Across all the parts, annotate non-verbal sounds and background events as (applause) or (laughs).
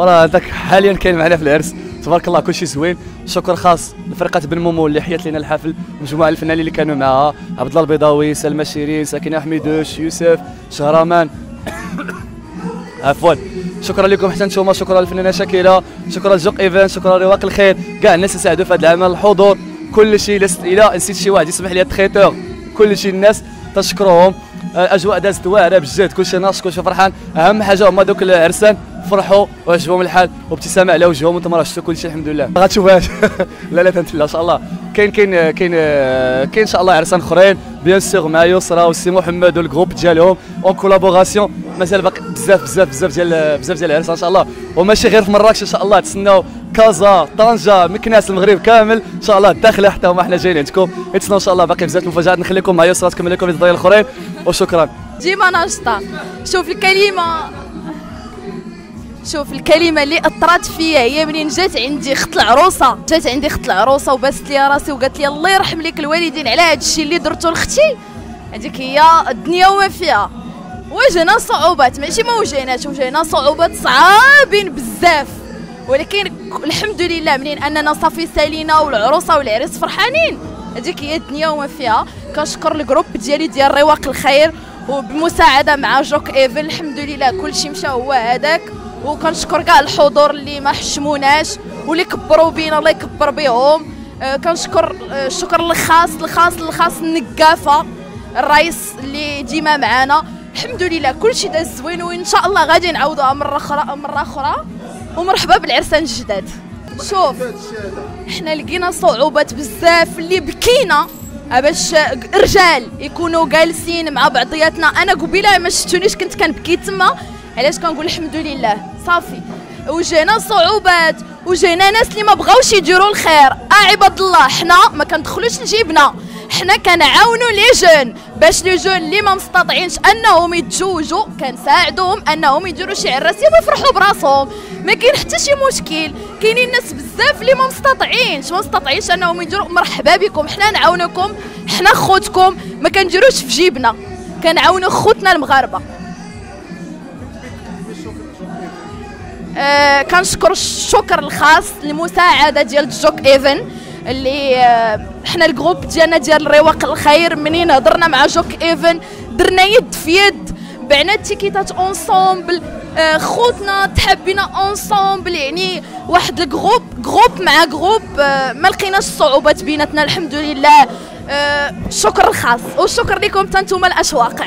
راه هذاك حاليا كاين معنا في العرس. تبارك الله كلشي زوين شكر خاص لفرقة بن مومو اللي حيت لنا الحفل مجموعة الفنانين اللي كانوا معها. عبد الله البيضاوي سلمى شيرين ساكنة حميدوش يوسف شهرامان (coughs) عفوا. شكرا لكم حتى نتوما. شكرا للفنانة شاكيله شكرا لجوك إيفان. شكرا لرواق الخير. كاع الناس اللي ساعدوا في هذا العمل. الحضور. كل شيء إلى نسيت شي واحد يسمح لي ال traiteur كل شيء الناس تشكرهم. الاجواء دازت واعرة بجد. كلشي ناشط كلشي فرحان. أهم حاجة هما دوك العرسان. فرحوا وعجبهم الحال وابتسامة على وجههم وأنتم راه شفتوا كل شيء الحمد لله. غتشوفها (laughs) لا لا تنتلا إن شاء الله. كاين كاين كاين كاين إن شاء الله عرسان أخرين. bien sûr مع يسرا والسي محمد وال groupe ديالهم en collaboration مازال باقي بزاف بزاف بزاف ديال بزاف ديال العرسان إن شاء الله. وماشي غير في مراكش إن شاء الله. تسناو كازا طنجة مكناس المغرب كامل. إن شاء الله الداخله حتى هما حنا جايين عندكم. يتسناو إن شاء الله باقي بزاف المفاجآت. نخليكم مع يسرا تكمل لكم الضيال الأخرين. وشكرا. ديما ناشطه شوف الكلمة. شوف الكلمة اللي اثرت فيا هي منين جات عندي. خط العروسة. جات عندي خط العروسة وباست لي راسي وقالت لي الله يرحم لك الوالدين على هذا الشيء اللي درتو لختي. هذيك هي الدنيا وما فيها. واجهنا صعوبات ماشي ما واجهناش واجهنا صعوبات صعابين بزاف. ولكن الحمد لله منين أننا صافي سالينا والعروسة والعريس فرحانين. هذيك هي الدنيا وما فيها. كنشكر ال groupe ديالي ديال رواق الخير وبمساعدة مع جوك Event الحمد لله كلشي مشى هو هذاك. وكنشكر كاع الحضور اللي ما حشموناش واللي كبروا بينا الله يكبر بهم آه كنشكر آه الشكر الخاص الخاص الخاص النقافة الرئيس اللي ديما معانا. الحمد لله كلشي داز زوين وإن شاء الله غادي نعاودوها مره أخرى مره أخرى. ومرحبا بالعرسان الجداد. شوف حنا لقينا صعوبات بزاف اللي بكينا باش رجال يكونوا جالسين مع بعضياتنا. أنا قبيلة ما شفتونيش كنت كنبكي تما. علاش كنقول الحمد لله صافي. وجينا صعوبات وجينا ناس اللي ما بغاوش يديروا الخير. آه عباد الله حنا ما كندخلوش لجيبنا. حنا كنعاونوا لي جون. باش لي جون اللي ما مستطيعينش أنهم يتزوجوا كنساعدوهم أنهم يديروا شي عراسيه ويفرحوا براسهم. ما كاين حتى شي مشكل. كاينين ناس بزاف اللي ما مستطيعينش ما مستطيعينش أنهم يديروا. مرحبا بكم. حنا نعاونوكم حنا خوتكم. ما كنديروش في جيبنا. كنعاونوا خوتنا المغاربة. آه كنشكر الشكر الخاص للمساعده ديال جوك Event اللي آه حنا ال groupe ديالنا ديال رواق الخير منين هضرنا مع جوك Event درنا يد في يد بعنا التيكيتات ensemble آه خوتنا تحبينا ensemble يعني واحد ال groupe groupe مع groupe ما لقيناش صعوبات بيناتنا الحمد لله شكر الخاص والشكر لكم تنتوما الأشواق.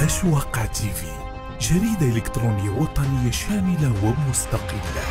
أشواق تيفي جريدة إلكترونية وطنية شاملة ومستقلة.